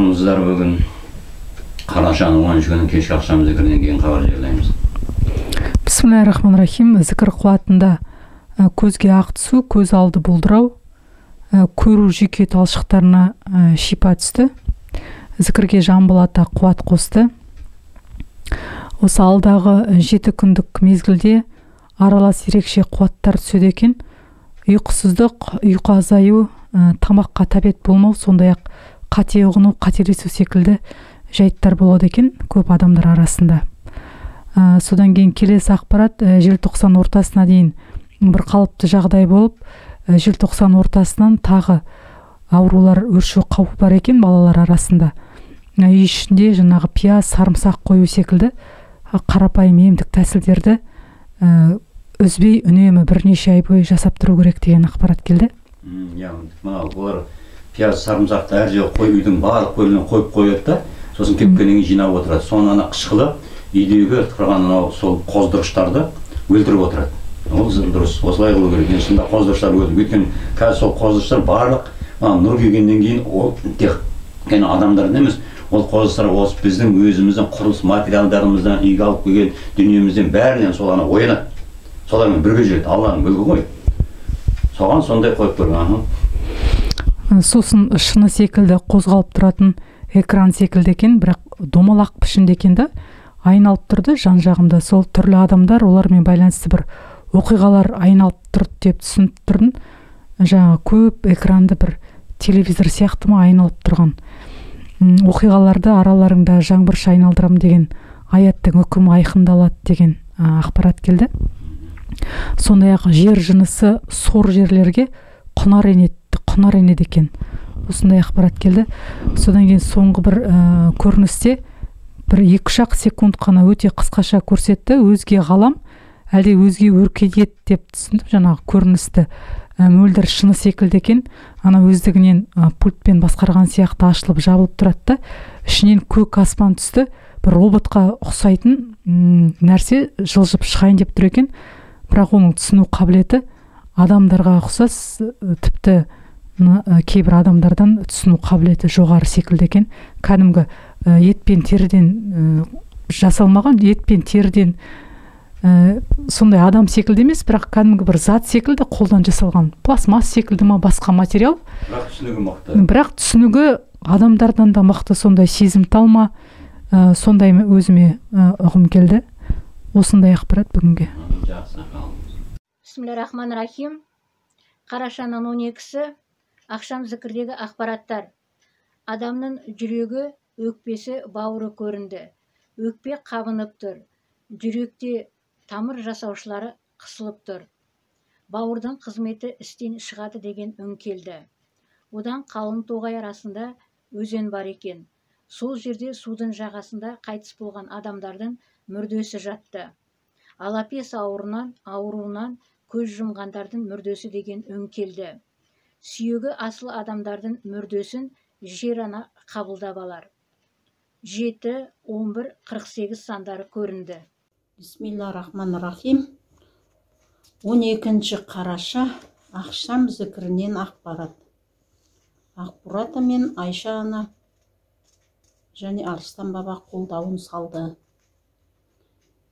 бүгін қарашаның оныншы күні кешкі ақшам зікірінен кейін хабар жерлейміз бисмиллахи рахмани рахим зікір қуатында көзге ақ түсу көз алды бұлдырау көру жүйке талшықтарына шипа түсті зікірге жамбыл ата қуат қосты осы алдағы жеті күндік мезгілде аралас ерекше қуаттар түседі екен ұйқысыздық ұйқы азаю ә, тамаққа тәбет болмау сондай ақ қате ұғыну қателесу секілді жайттар болады екен көп адамдар арасында. Ә, содан кейін келесі ақпарат ә, желтоқсан ортасына дейін бір қалыпты жағдай болып ә, желтоқсан ортасынан тағы аурулар өршу қаупі бар екен балалар арасында. Ә, үй ішінде жаңағы пияз сарымсақ қою секілді қарапайым емдік тәсілдерді ә, үзбей үнемі бірнеше ай бойы жасап тұру керек деген ақпарат келді. Иә мынау олар пияз сарымсақты әр жерге қой үйдің барлық бөлігіне қойып қояды да сосын кепкеннен кейін жинап отырады. Соны ана қышқылы үйдегі тұрған анау сол қоздырғыштарды өлтіріп отырады. Ол дұрыс осылай қылу керек. Енді шынында қоздырғыштар өлтіріп өйткені қазір сол қоздырғыштар барлық ана нұр келгеннен кейін ол тек қана адамдардан емес ол қоздырғыштар осы біздің өзіміздің құрылыс материалдарымыздан үйге алып келген дүниемізден бәрінен сол ана оянады. Солармен бірге жүреді. Алланың мүлкі ғой. Соған сондай қойып Ә, сосын шыны секілді қозғалып тұратын экран секілді екен бірақ домалақ пішінде екен да. Айналып тұрды жан жағымда. Сол түрлі адамдар олармен байланысты бір оқиғалар айналып тұрды деп түсініп тұрдым. Жаңағы көп экранды бір телевизор сияқты ма айналып тұрған. Оқиғаларды араларыңда жаңбырша айналдырамын деген аяттың үкімі айқындалады деген ақпарат келді. Сондай ақ жер жынысы сор жерлерге құнар енеді. Құнар енеді екен. Осындай ақпарат келді. Содан кейін соңғы бір ә, көріністе бір екі үш ақ секунд қана өте қысқаша көрсетті. Өзге ғалам әлде өзге өркениет деп түсіндім жаңағы көріністі. Ә, мөлдір шыны секілді екен. Ана өздігінен ә, пультпен басқарған сияқты ашылып жабылып тұрады да ішінен көк аспан түсті. Бір роботқа ұқсайтын м, нәрсе жылжып шығайын деп тұр екен. Бірақ оның түсіну қабілеті адамдарға ұқсас тіпті мына, ә, кейбір адамдардан түсіну қабілеті жоғары секілді екен. Кәдімгі ә, ет пен теріден ә, жасалмаған ет пен теріден ә, сондай адам секілді емес бірақ кәдімгі бір зат секілді қолдан жасалған. Пластмасс секілді ма басқа материал? Бірақ түсінігі мықты. Бірақ түсінігі адамдардан да мықты сондай сезімтал ма ә, сондай өзіме ә, ұғым келді. Осындай ақпарат бүгінге. Жақсы бисмилля рахман рахим қарашаның он екісі. Ақшам зікірдегі ақпараттар. Адамның жүрегі өкпесі бауыры көрінді. Өкпе қабынып тұр. Жүректе тамыр жасаушылары қысылып тұр. Бауырдың қызметі істен шығады деген үн келді. Одан қалың тоғай арасында өзен бар екен. Сол жерде судың жағасында қайтыс болған адамдардың мүрдесі жатты. Алапес ауруынан ауруынан көз жұмғандардың мүрдесі деген үн келді. Сүйегі асыл адамдардың мүрдесін жер ана қабылдап алар. Жеті он бір қырық сегіз сандары көрінді. Рахим 12 қараша ақшам зікірінен ақпарат ақбурата мен айша ана және арыстан баба қолдауын салды.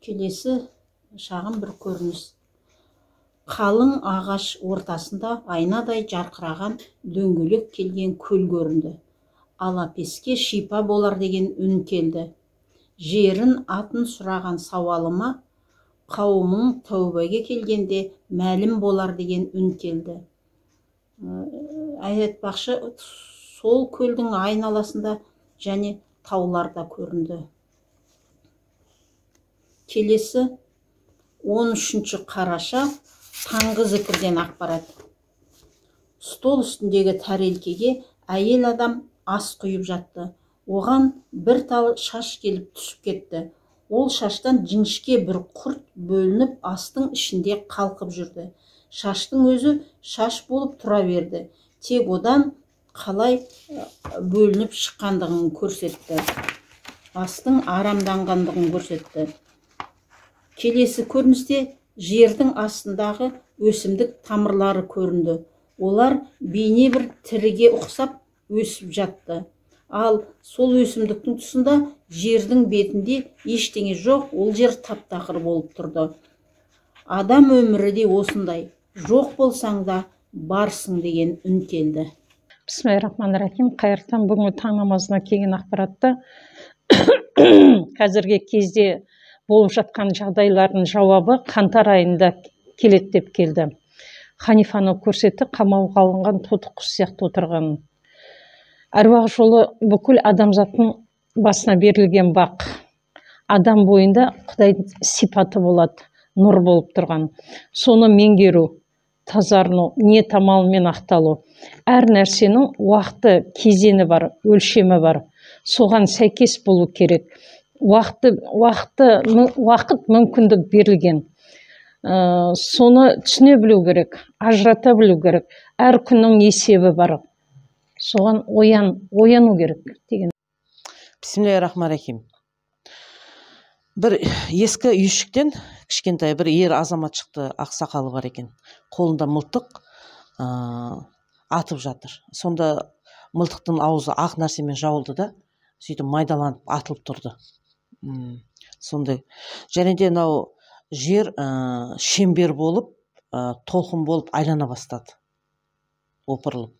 Келесі шағын бір көрініс. Қалың ағаш ортасында айнадай жарқыраған дөңгелек келген көл көрінді. Алапеске шипа болар деген үн келді. Жерін атын сұраған сауалыма қауымың тәубеге келгенде мәлім болар деген үн келді. Айтпақшы сол көлдің айналасында және таулар да көрінді. Келесі 13 қараша таңғы зікірден ақпарат. Стол үстіндегі тәрелкеге әйел адам ас құйып жатты. Оған бір тал шаш келіп түсіп кетті. Ол шаштан жіңішке бір құрт бөлініп астың ішінде қалқып жүрді. Шаштың өзі шаш болып тұра берді. Тек одан қалай бөлініп шыққандығын көрсетті. Астың арамданғандығын көрсетті. Келесі көріністе жердің астындағы өсімдік тамырлары көрінді. Олар бейне бір тіріге ұқсап өсіп жатты. Ал сол өсімдіктің тұсында жердің бетінде ештеңе жоқ ол жер тап тақыр болып тұрды. Адам өмірі де осындай. Жоқ болсаң да барсың деген үн келді. Рахим қайырлы бүгінгі таң намазына келген ақпаратты қазіргі кезде болып жатқан жағдайлардың жауабы қаңтар айында келеді деп келді. Ханифаны көрсетті қамауға алынған тоты құс сияқты отырғанын әруақ жолы бүкіл адамзаттың басына берілген бақ. Адам бойында құдайдың сипаты болады нұр болып тұрған. Соны меңгеру тазарыну ниет амалымен ақталу. Әр нәрсенің уақыты кезеңі бар өлшемі бар. Соған сәйкес болу керек. Уақыты уақыты уақыт мүмкіндік берілген. Ә, соны түсіне білу керек ажырата білу керек. Әр күннің есебі бар. Соған оян ояну керек деген. Рахим бір ескі үйшіктен кішкентай бір ер азамат шықты ақсақалы бар екен. Қолында мылтық атып жатыр. Сонда мылтықтың аузы ақ нәрсемен жауылды да сөйтіп майдаланып атылып тұрды. Сондай. Және де мынау жер ә, шеңбер болып ә, толқын болып айлана бастады. Опырылып.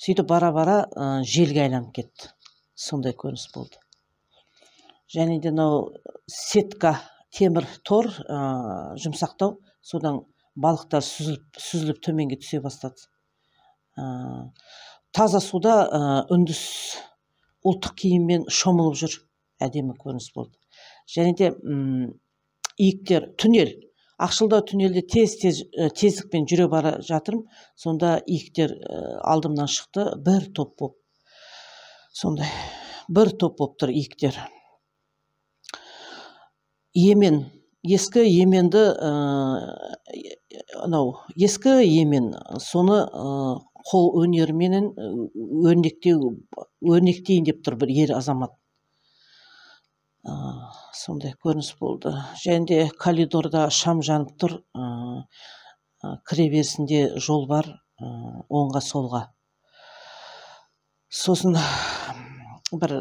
Сөйтіп бара бара ә, желге айланып кетті. Сондай көрініс болды. Және де мынау сетка темір тор ә, жұмсақтау содан балықтар сүзіліп сүзіліп төменге түсе бастады. Ә, таза суда ә, үндіс ұлттық киіммен шомылып жүр. Әдемі көрініс болды. Және де ұм, иіктер түнел. Ақшылдау түнелде тез тез тездікпен жүре бара жатырмын. Сонда иіктер алдымнан шықты бір топ боп. Сондай бір топ болып тұр иіктер емен. Ескі еменді анау ескі емен соны қол өнеріменен өрнектеу өрнектейін деп тұр бір ер азамат. Ә, сондай көрініс болды. Және де коридорда шам жанып тұр. Ә, кіреберісінде жол бар ә, оңға солға. Сосын бір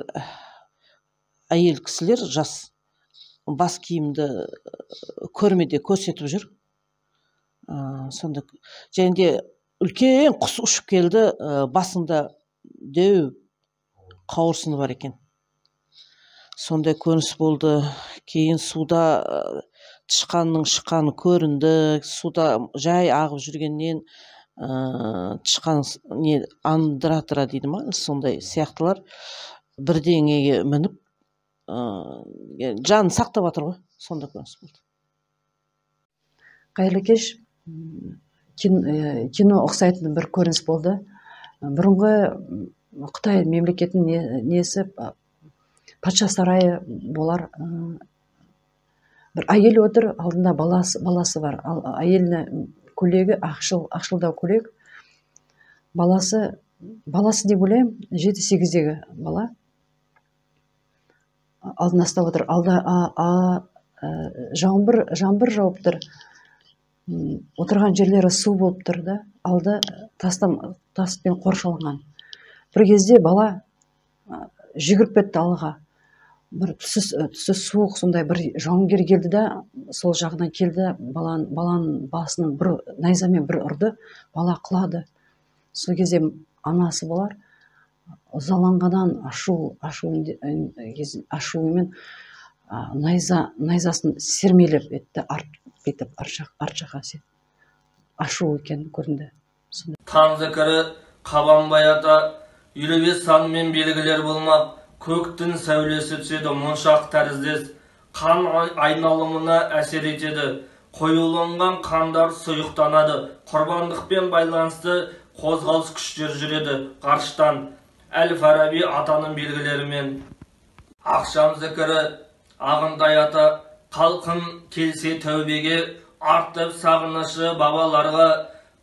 әйел кісілер жас бас киімді көрмеде көрсетіп жүр. Ә, сонда және де үлкен құс ұшып келді ә, басында дәу қауырсыны бар екен. Сондай көрініс болды. Кейін суда тышқанның шыққаны көрінді. Суда жай ағып жүргеннен ә, тышқан не андратора дейді ма сондай сияқтылар. Бірдеңеге мініп ә, жанын сақтап жатыр ғой. Сондай көрініс болды. Қайырлы кеш. Кино ұқсайтын бір көрініс болды. Бұрынғы қытай мемлекетінің несі патша сарайы болар бір әйел отыр алдында баласы, баласы бар. Ал әйеліне көйлегі ақшыл ақшылдау көйлек. Баласы баласы деп ойлаймын жеті сегіздегі бала. Алдына ұстап отыр. Алда а, а, жаңбыр жаңбыр жауып тұр. Отырған жерлері су болып тұр да алды тастан таспен қоршалған бір кезде бала жүгіріп кетті алға. Бір түсі, түсі суық сондай бір жауынгер келді да сол жағынан келді балан, баланың басының бір найзамен бір ұрды бала құлады. Сол кезде анасы болар ызаланғаннан ашу ашу ашуымен найза найзасын сермелеп етті арт бүйтіп арт жаққа ашу екен көрінді. Таң зікірі қабанбай ата елу бес санымен белгілер болмақ. Көктің сәулесі түседі моншақ тәріздес қан айналымына әсер етеді. Қоюланған қандар сұйықтанады құрбандықпен байланысты қозғалыс күштер жүреді ғарыштан. Әл фараби атаның белгілерімен. Ақшам зікірі ағынтай ата қалқын келсе тәубеге артып сағынышы бабаларға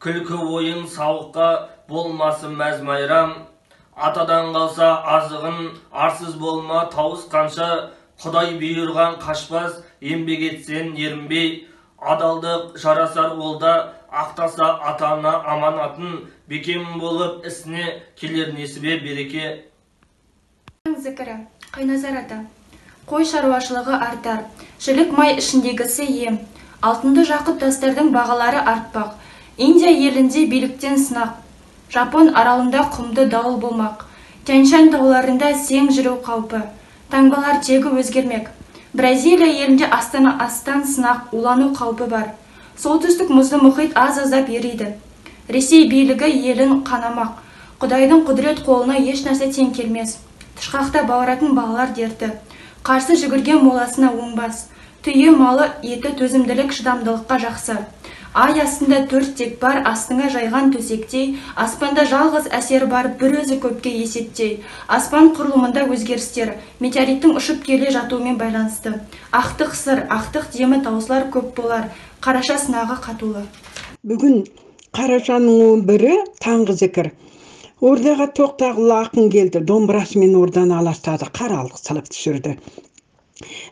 күлкі ойын сауыққа болмасын мәз майрам атадан қалса азығын арсыз болма тауысқанша құдай бұйырған қашпас еңбек етсең ерінбей адалдық жарасар олда ақтаса ата ана аманатын бекем болып ісіне келер несібе береке. Зікірі қайназар ата қой шаруашылығы артар жілік май ішіндегісі ем. Алтынды жақұт тастардың бағалары артпақ. Индия елінде биліктен сынақ жапон аралында құмды дауыл болмақ. Тянь тауларында сең жүру қаупі. Таңбалар тегі өзгермек. Бразилия елінде астана астан сынақ улану қаупі бар. Солтүстік мұзды мұхит аз аздап ериді. Ресей билігі елін қанамақ. Құдайдың құдірет қолына еш нәрсе тең келмес. Тышқақта бауыратын балалар дерті. Қарсы жүгірген моласына оңбас. Түйе малы еті төзімділік шыдамдылыққа жақсы. Ай астында төрт тек бар астыңа жайған төсектей аспанда жалғыз әсер бар бір өзі көпке есеттей аспан құрылымында өзгерістер метеориттің ұшып келе жатуымен байланысты. Ақтық сыр ақтық демі таусылар көп болар. Қараша сынағы қатулы. Бүгін қарашаның он бірі таңғы зікір. Ордаға тоқтағұл ақын келді домбырасымен орданы аластады қаралық салып түсірді.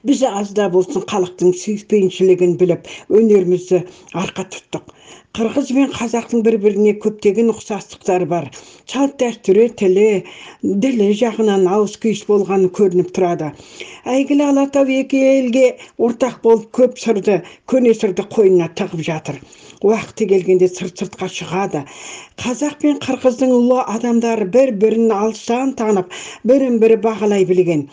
Біз аз да болсын халықтың сүйіспеншілігін біліп өнерімізді арқа тұттық қырғыз бен қазақтың бір біріне көптеген ұқсастықтары бар салт дәстүрі тілі ділі жағынан ауыс күйіс болғаны көрініп тұрады әйгілі алатау екі елге ортақ болып көп сырды көне сырды қойнына тығып жатыр уақыты келгенде сыр сыртқа шығады қазақ пен қырғыздың ұлы адамдары бір бірін алыстан танып бірін бірі бағалай білген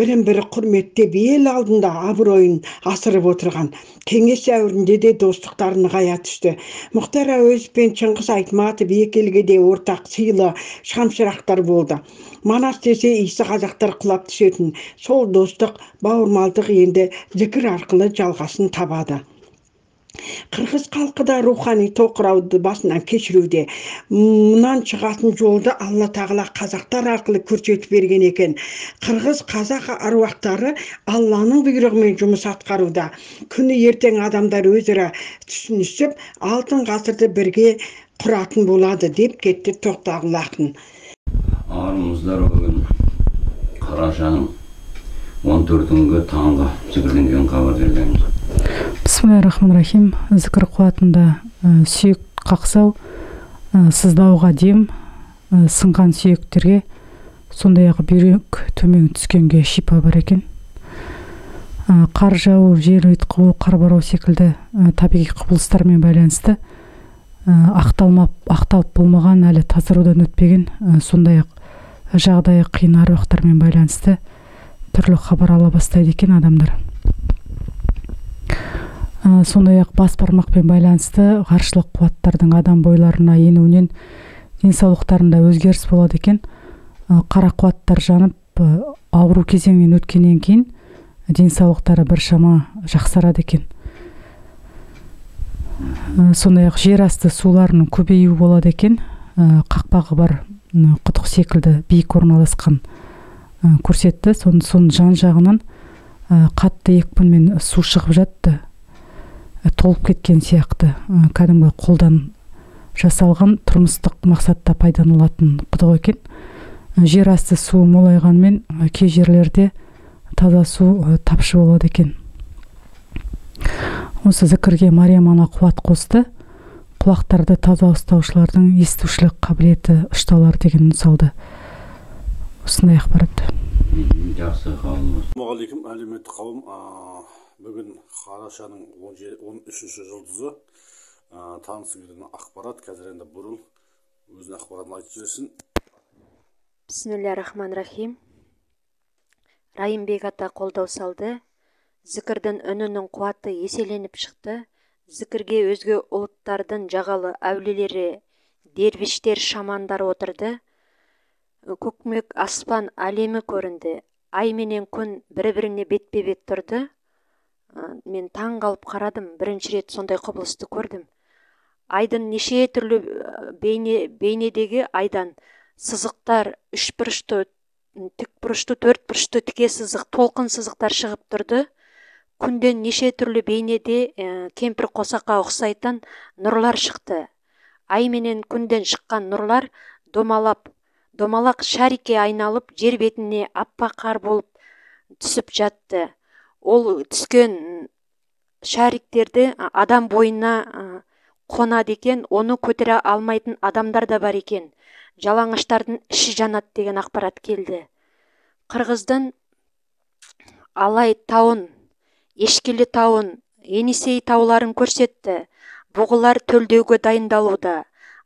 бірін бірі құрметтеп ел алдында абыройын асырып отырған. Кеңес дәуірінде де достықтар нығая түсті мұхтар әуезов пен шыңғыс айтматов екі елге де ортақ сыйлы шамшырақтар болды. Манас десе исі қазақтар құлап түсетін. Сол достық бауырмалдық енді зікір арқылы жалғасын табады. Қырғыз халқы да рухани тоқырауды басынан кешіруде мұнан шығатын жолды алла тағала қазақтар арқылы көрсетіп берген екен қырғыз қазақ аруақтары алланың бұйрығымен жұмыс атқаруда күні ертең адамдар өзара түсінісіп алтын ғасырды бірге құратын болады деп кетті тоқтағұл ақын армысыздар бүгін қарашаның он төртінгі таңғы деген хабар береміз рахим зікір қуатында ә, сүйек қақсау ә, сыздауға дем ә, сынған сүйектерге сондай ақ бүйрек төмен түскенге шипа бар екен. Қар жау жер ұйтқу қар барау секілді табиғи құбылыстармен байланысты ақталмап ақталып болмаған әлі тазарудан өтпеген сондай ақ жағдайы қиын аруақтармен байланысты түрлі хабар ала бастайды екен адамдар. Сондай ақ бас бармақпен байланысты ғарышлық қуаттардың адам бойларына енуінен денсаулықтарында өзгеріс болады екен. Қара қуаттар жанып ауру кезеңнен өткеннен кейін денсаулықтары біршама жақсарады екен. Сондай ақ жер асты суларының көбеюі болады екен. Қақпағы бар құдық секілді биік орналасқан көрсетті. Соның жан жағынан қатты екпінмен су шығып жатты. Толып кеткен сияқты. Кәдімгі қолдан жасалған тұрмыстық мақсатта пайдаланылатын құдық екен. Жер асты суы молайғанмен кей жерлерде таза су тапшы болады екен. Осы зікірге мариям ана қуат қосты. Құлақтарды таза ұстаушылардың естушілік қабілеті ұшталар деген мысалды осындай ақпарат. Жақсы ассалаумағалейкум әлеуметтік қауым бүгін қарашаның он үшінші жұлдызы таң сіңірген ақпарат қазір енді бұрын өзінің ақпаратын айтып жіберсін. Бісміллә рахман рахим райымбек ата қолдау салды. Зікірдің үнінің қуаты еселеніп шықты. Зікірге өзге ұлттардың жағалы әулиелері дервиштер шамандар отырды. Көкмек аспан әлемі көрінді. Ай менен күн бір біріне бетпе бет тұрды. Мен таң қалып қарадым бірінші рет сондай құбылысты көрдім. Айдың неше түрлі бейне бейнедегі айдан сызықтар үш бұрышты тік бұрышты төрт бұрышты тіке сызық толқын сызықтар шығып тұрды. Күнден неше түрлі бейнеде ә, кемпір қосаққа ұқсайтын нұрлар шықты. Ай менен күнден шыққан нұрлар домалап домалақ шәрикке айналып жер бетіне аппақ қар болып түсіп жатты. Ол түскен шәриктерді адам бойына қонады екен оны көтере алмайтын адамдар да бар екен. Жалаңаштардың іші жанады деген ақпарат келді. Қырғыздың алай тауын ешкілі тауын енисей тауларын көрсетті. Бұғылар төлдеуге дайындалуда.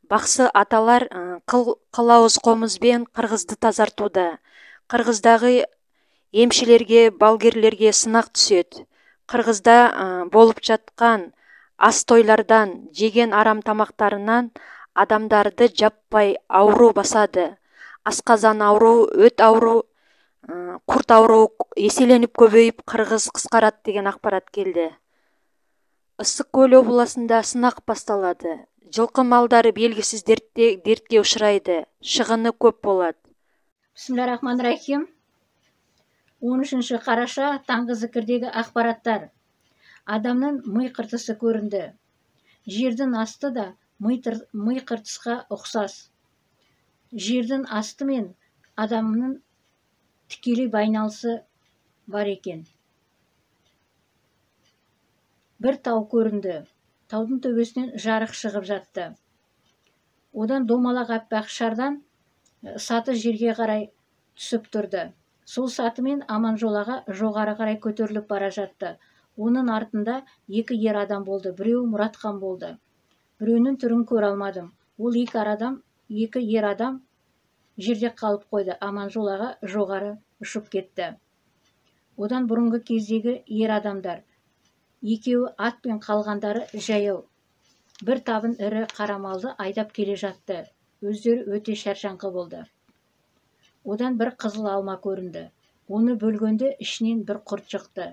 Бақсы аталар қыл, қылауыз қомызбен қырғызды тазартуда. Қырғыздағы емшілерге балгерлерге сынақ түседі. Қырғызда болып жатқан ас тойлардан жеген арам тамақтарынан адамдарды жаппай ауру басады. Асқазан ауру өт ауру құрт ауру еселеніп көбейіп қырғыз қысқарады деген ақпарат келді. Ыстықкөл облысында сынақ басталады. Жылқы малдары белгісіз дертте, дертке ұшырайды. Шығыны көп болады. Бисмилля рахман рахим он үшінші қараша таңғы зікірдегі ақпараттар. Адамның ми қыртысы көрінді. Жердің асты да ми, қыртысқа ұқсас. Жердің асты мен адамның тікелей байналысы бар екен. Бір тау көрінді. Таудың төбесінен жарық шығып жатты. Одан домалақ аппақ шардан саты жерге қарай түсіп тұрды. Сол сатымен аманжол аға жоғары қарай көтеріліп бара жатты. Оның артында екі ер адам болды біреуі мұратхан болды. Біреуінің түрін көре алмадым. Ол екі адам екі ер адам жерде қалып қойды. Аманжол аға жоғары ұшып кетті. Одан бұрынғы кездегі ер адамдар екеуі ат пен қалғандары жаяу. Бір табын ірі қара малды айдап келе жатты. Өздері өте шаршаңқы болды. Одан бір қызыл алма көрінді. Оны бөлгенде ішінен бір құрт шықты.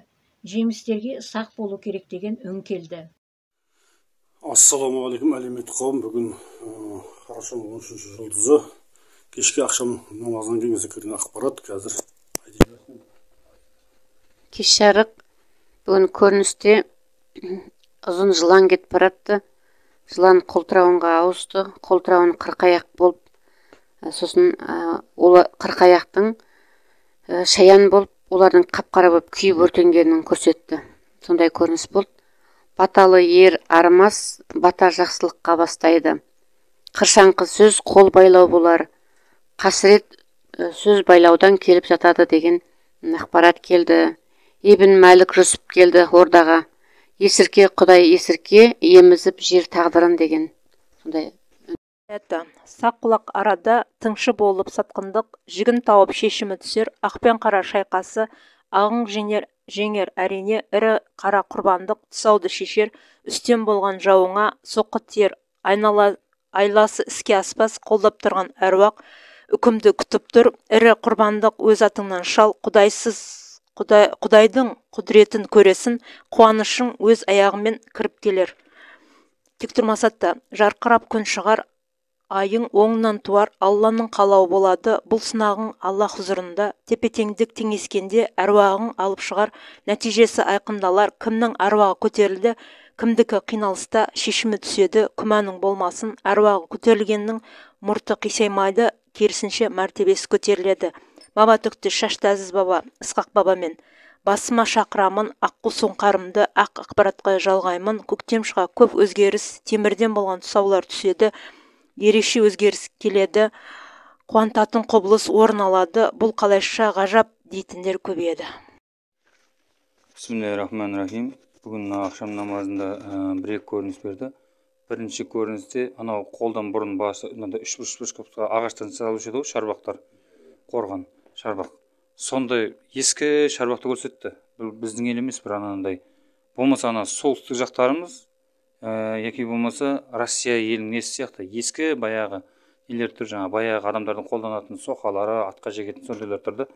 Жемістерге сақ болу керек деген үн келді. Ассалаумағалейкум әлеумет қауым. Бүгін қарашаның он үшінші жұлдызы. Кешке ақшам намазынан кейін зікірдің ақпарат. Қазір кеш жарық. Бүгін көріністе ұзын жылан кетіп баратты. Жылан қолтырауынға ауысты. Қолтырауын қырқаяқ болып сосын ол қырқаяқтың шаян болып олардың қап қара болып күйіп өртенгенін көрсетті. Сондай көрініс болды. Баталы ер арымас бата жақсылыққа бастайды. Қыршаңқы сөз қол байлау болар. Қасірет сөз байлаудан келіп жатады деген ақпарат келді. Ибн мәлік жүсіп келді ордаға. Есірке құдай есірке емізіп жер тағдырын деген сондай это сақ құлақ арада тыңшы болып сатқындық жігін тауып шешімі түсер ақ пен қара шайқасы ағың жеңер жеңер әрине ірі қара құрбандық тұсауды шешер үстем болған жауыңа соққы тиер айнала айласы іске аспас қолдап тұрған әруақ үкімді күтіп тұр ірі құрбандық өз атыңнан шал құдайсыз құдай, құдайдың құдіретін көресін қуанышың өз аяғымен кіріп келер. Тек тұрмаса да жарқырап күн шығар айың оңынан туар алланың қалауы болады. Бұл сынағың алла құзырында тепе теңдік теңескенде әруағың алып шығар. Нәтижесі айқындалар. Кімнің әруағы көтерілді? Кімдікі қиналыста шешімі түседі? Күмәнің болмасын. Әруағы көтерілгеннің мұрты қисаймайды. Керісінше мәртебесі көтеріледі. Баба түкті шашты әзіз баба ысқақ бабамен басыма шақырамын аққу сұңқарымды ақ ақпаратқа жалғаймын. Көктем шыға көп өзгеріс темірден болған тұсаулар түседі. Ерекше өзгеріс келеді. Қуантатын құбылыс орын алады. Бұл қалайша ғажап дейтіндер көбейеді рахим бүгін ақшам намазында ә, бір екі көрініс берді. Бірінші көріністе анау қолдан бұрын басы мынандай үш үш үш ағаштан салушы еді ғой шарбақтар қорған шарбақ. Сондай ескі шарбақты көрсетті. Бұл біздің ел емес бір анандай. Болмаса ана солтүстік жақтарымыз яки болмаса россия елінің несі сияқты. Ескі баяғы нелер тұр жаңағы баяғы адамдардың қолданатын соқалары атқа жегетін сондайлар тұр да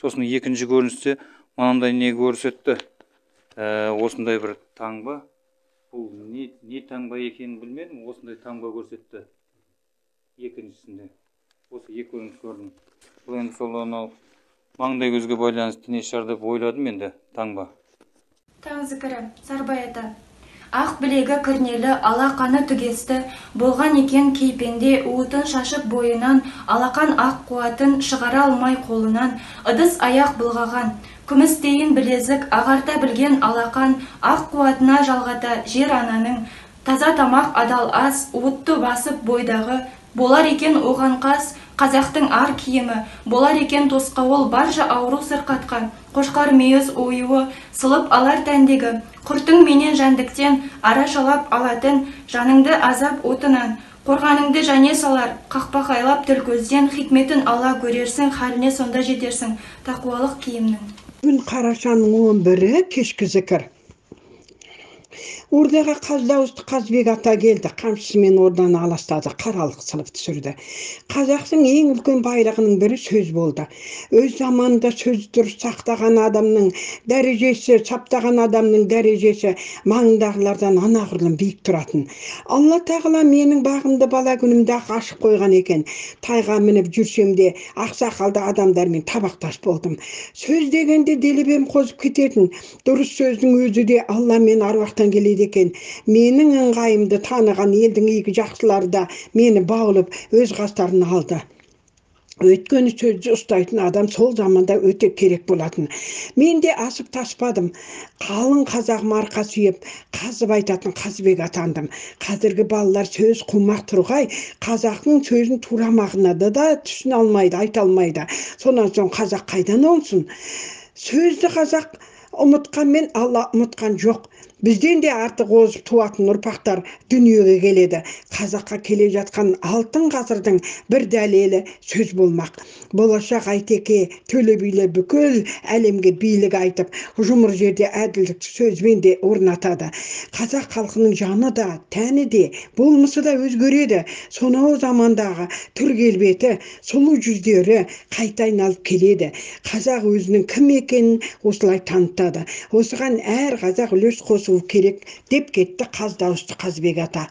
сосын екінші көріністе мынандай не көрсетті? Ә, осындай бір таңба. Бұл не, не таңба екенін білмедім осындай таңба көрсетті екіншісінде. Осы екі көрініс көрдім. Бұл енді сол анау маңдай көзге байланысты не шығар деп ойладым енді таңба. Таң зікірі сарбай ата. Ақ білегі кірнелі алақаны түгесті. Болған екен кейпенде уытын шашып бойынан алақан ақ қуатын шығара алмай қолынан. Ыдыс аяқ былғаған. Күмістейін білезік ағарта білген алақан. Ақ қуатына жалғата жер ананың. Таза тамақ адал ас уытты басып бойдағы. Болар екен оған қас қазақтың ар киімі. Болар екен тосқауыл барша ауру сырқатқа. Қошқар мүйіз оюы сылып алар тәндегі. Құртың менен жәндіктен арашалап алатын жаныңды азап отынан қорғаныңды және салар. Қақпақайлап тіл көзден хикметін ала көрерсің халіне сонда жетерсің тақуалық киімнің. Бүгін қарашаның он бірі кешкі зікір. Ордаға қаз дауысты қазбек ата келді қамшысымен орданы аластады қаралық сылып түсірді. Қазақтың ең үлкен байлығының бірі сөз болды. Өз заманында сөз дұрыс сақтаған адамның дәрежесі саптаған адамның дәрежесі маңындағылардан анағұрлым биік тұратын. Алла тағала менің бағымды бала күнімде ақ ашып қойған екен. Тайға мініп жүрсем де ақсақалды адамдармен табақтас болдым. Сөз дегенде делебем қозып кететін. Дұрыс сөздің өзі де алла мен аруақтан келеді. Екен менің ыңғайымды таныған елдің игі жақсылары да мені баулып өз қастарына алды өйткені сөзді ұстайтын адам сол заманда өте керек болатын мен де асып таспадым қалың қазақ марқа сүйеп қазып айтатын қазбек атандым қазіргі балалар сөз қумақ тұрғай қазақтың сөзін тура мағынада да түсіне алмайды айта алмайды сонан соң қазақ қайдан оңсын сөзді қазақ ұмытқанмен алла ұмытқан жоқ бізден де артық озып туатын ұрпақтар дүниеге келеді. Қазаққа келе жатқан алтын ғасырдың бір дәлелі сөз болмақ. Болашақ айтеке төле билер бүкіл әлемге билік айтып жұмыр жерде әділдікті сөзбен де орнатады. Қазақ халқының жаны да тәні де болмысы да өзгереді. Сонау замандағы түр келбеті сұлу жүздері қайта айналып келеді. Қазақ өзінің кім екенін осылай танытады. Осыған әр қазақ үлес қосу керек деп кетті қаз дауысты қазбек ата.